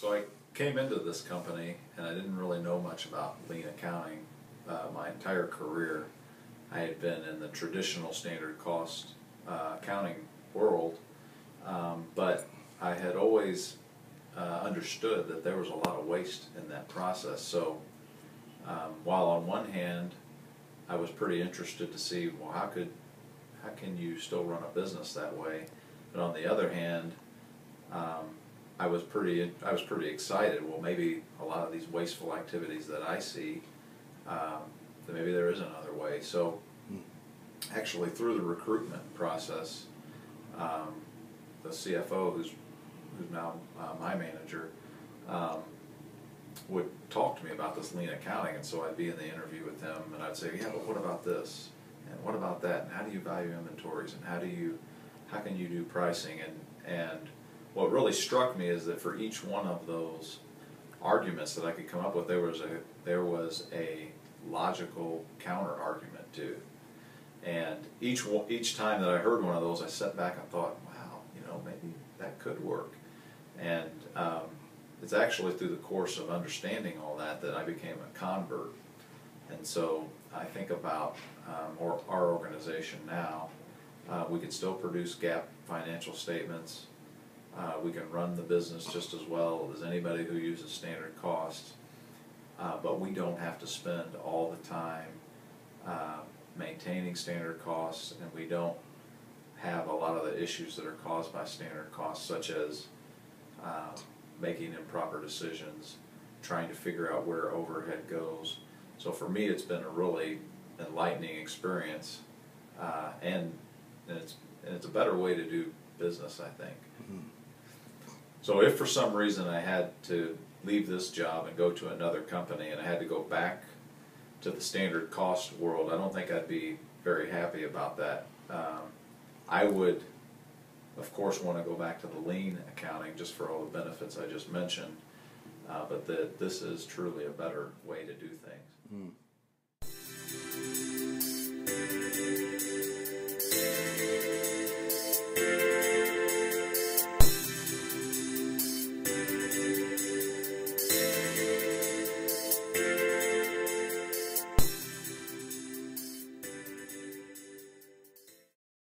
So I came into this company and I didn't really know much about lean accounting. Uh, my entire career, I had been in the traditional standard cost uh, accounting world, um, but I had always uh, understood that there was a lot of waste in that process. So um, while on one hand, I was pretty interested to see, well, how could, how can you still run a business that way? But on the other hand, um, I was pretty, I was pretty excited. Well, maybe a lot of these wasteful activities that I see, um, that maybe there is another way. So, actually, through the recruitment process, um, the CFO, who's who's now uh, my manager, um, would talk to me about this lean accounting, and so I'd be in the interview with him, and I'd say, "Yeah, but what about this? And what about that? And how do you value inventories? And how do you, how can you do pricing?" And and what really struck me is that for each one of those arguments that I could come up with, there was a there was a logical counter argument too. And each each time that I heard one of those, I sat back and thought, wow, you know, maybe that could work. And um, it's actually through the course of understanding all that that I became a convert. And so I think about um, or our organization now. Uh, we can still produce GAAP financial statements. Uh, we can run the business just as well as anybody who uses standard costs, uh, but we don't have to spend all the time uh, maintaining standard costs, and we don't have a lot of the issues that are caused by standard costs, such as uh, making improper decisions, trying to figure out where overhead goes. So for me, it's been a really enlightening experience, uh, and, and it's and it's a better way to do business, I think. Mm -hmm. So if for some reason I had to leave this job and go to another company and I had to go back to the standard cost world, I don't think I'd be very happy about that. Um, I would, of course, want to go back to the lean accounting just for all the benefits I just mentioned, uh, but that this is truly a better way to do things. Mm.